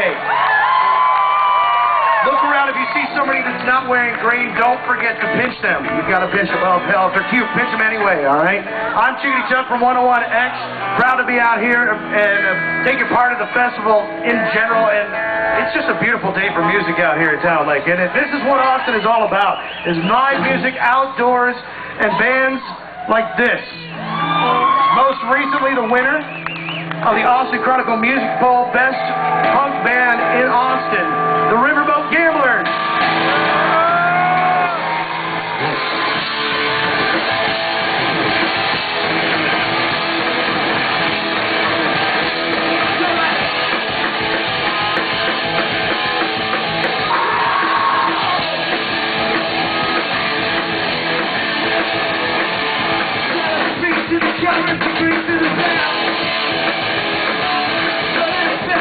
day. Look around. If you see somebody that's not wearing green, don't forget to pinch them. You've got to pinch them. Well, hell, if they're cute, pinch them anyway, all right? I'm Chickadee Chuck from 101X. Proud to be out here and uh, taking part of the festival in general. And it's just a beautiful day for music out here in Town Lake. And this is what Austin is all about, is live music outdoors and bands like this. Most recently, the winner of the Austin Chronicle Music Bowl Best Punk Band in Austin, the Riverboat